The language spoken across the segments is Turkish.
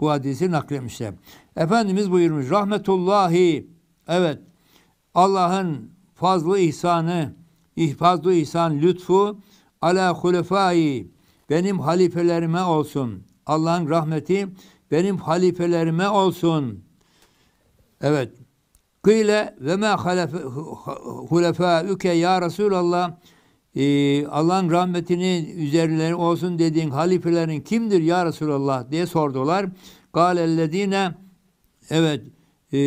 bu hadisi nakletmişler. Efendimiz buyurmuş rahmetullahi evet Allah'ın fazlı ihsanı fazlı ihsan lütfu ala hulefai benim halifelerime olsun. Allah'ın rahmeti benim halifelerime olsun. Evet. Kıyle ve ma hulefâüke ya Resulallah ee, Allah'ın rahmetini üzerlerine olsun dediğin halifelerin kimdir ya Resulallah diye sordular. Kâlellezîne evet e,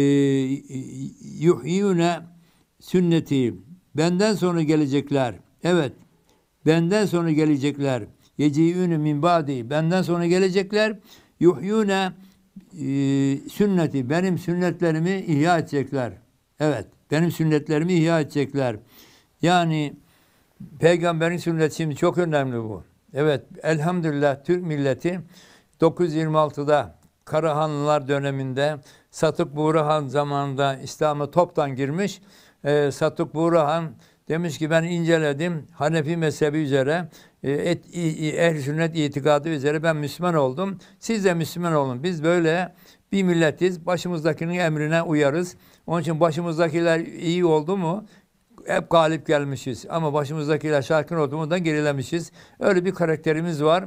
yuhyûne sünneti benden sonra gelecekler. Evet benden sonra gelecekler. Yeci'ûne min ba'di benden sonra gelecekler. Yuhyûne e, sünneti benim sünnetlerimi ihya edecekler. Evet benim sünnetlerimi ihya edecekler. Yani Peygamberin sünneti şimdi çok önemli bu. Evet elhamdülillah Türk milleti 926'da Karahanlılar döneminde Satık Buğrahan zamanında İslam'a toptan girmiş. E, Satık Buğrahan demiş ki ben inceledim Hanefi mezhebi üzere e, et, ehl sünnet itikadı üzere ben Müslüman oldum. Siz de Müslüman olun. Biz böyle bir milletiz. Başımızdakinin emrine uyarız. Onun için başımızdakiler iyi oldu mu hep galip gelmişiz. Ama başımızdakiler şarkın olduğumuzdan gerilemişiz. Öyle bir karakterimiz var.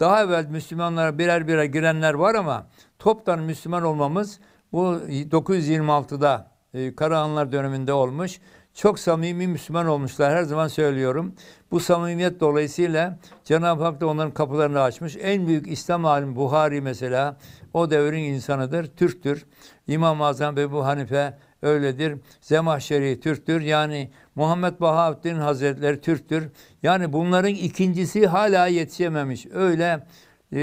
Daha evvel Müslümanlara birer birer girenler var ama toptan Müslüman olmamız bu 926'da e, Karahanlar döneminde olmuş. Çok samimi Müslüman olmuşlar. Her zaman söylüyorum. Bu samimiyet dolayısıyla Cenab-ı Hak da onların kapılarını açmış. En büyük İslam alimi Buhari mesela o devrin insanıdır. Türktür. İmam-ı Azam Ebu Hanife öyledir. Zemahşeri Türktür. Yani Muhammed Bahaüddin Hazretleri Türktür. Yani bunların ikincisi hala yetişememiş. Öyle e,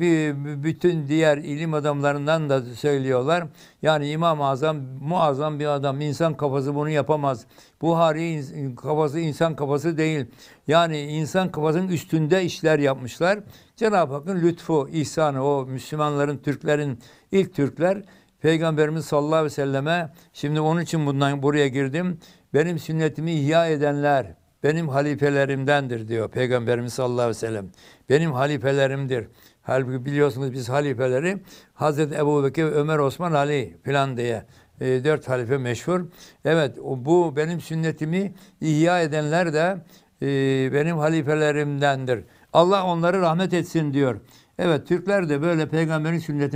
bir bütün diğer ilim adamlarından da söylüyorlar. Yani İmam-ı Azam muazzam bir adam. İnsan kafası bunu yapamaz. Buhari kafası insan kafası değil. Yani insan kafasının üstünde işler yapmışlar. Cenab-ı Hakk'ın lütfu, ihsanı o Müslümanların, Türklerin ilk Türkler Peygamberimiz sallallahu aleyhi ve selleme şimdi onun için bundan buraya girdim. Benim sünnetimi ihya edenler benim halifelerimdendir diyor Peygamberimiz sallallahu aleyhi ve sellem. Benim halifelerimdir. Halbuki biliyorsunuz biz halifeleri Hazreti Ebu Bekir, Ömer, Osman, Ali filan diye e, dört halife meşhur. Evet bu benim sünnetimi ihya edenler de e, benim halifelerimdendir. Allah onları rahmet etsin diyor. Evet Türkler de böyle peygamberin sünneti